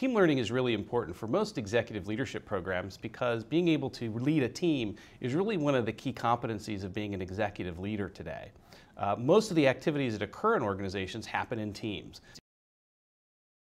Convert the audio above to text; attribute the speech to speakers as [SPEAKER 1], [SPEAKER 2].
[SPEAKER 1] Team learning is really important for most executive leadership programs because being able to lead a team is really one of the key competencies of being an executive leader today. Uh, most of the activities that occur in organizations happen in teams.